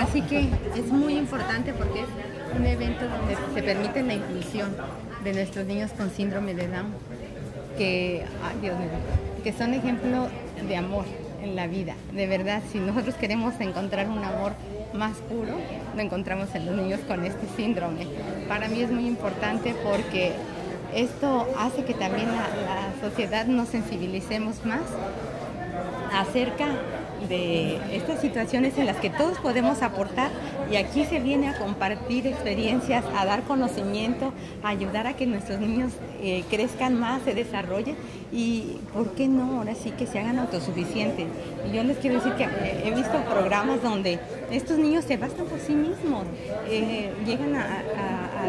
ahora sí que es muy importante porque es un evento donde se permite la inclusión de nuestros niños con síndrome de Down, que, Dios mío, que son ejemplo de amor en la vida. De verdad, si nosotros queremos encontrar un amor más puro, lo encontramos en los niños con este síndrome. Para mí es muy importante porque esto hace que también la, la sociedad nos sensibilicemos más acerca de estas situaciones en las que todos podemos aportar y aquí se viene a compartir experiencias, a dar conocimiento, a ayudar a que nuestros niños eh, crezcan más, se desarrollen y, ¿por qué no? Ahora sí que se hagan autosuficientes. Y yo les quiero decir que eh, he visto programas donde estos niños se bastan por sí mismos, eh, llegan a,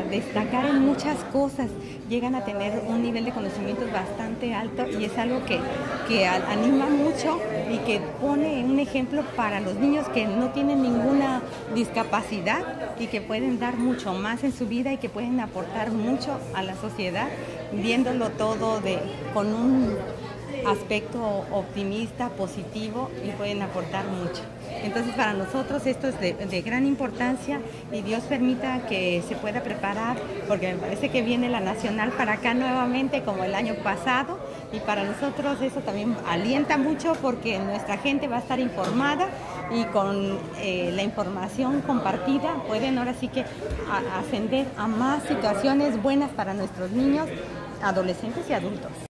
destacar en muchas cosas, llegan a tener un nivel de conocimientos bastante alto y es algo que, que anima mucho y que pone un ejemplo para los niños que no tienen ninguna discapacidad y que pueden dar mucho más en su vida y que pueden aportar mucho a la sociedad, viéndolo todo de, con un aspecto optimista, positivo y pueden aportar mucho. Entonces para nosotros esto es de, gran importancia y Dios permita que se pueda preparar porque me parece que viene la nacional para acá nuevamente como el año pasado y para nosotros eso también alienta mucho porque nuestra gente va a estar informada y con eh, la información compartida pueden ahora sí que ascender a más situaciones buenas para nuestros niños, adolescentes y adultos.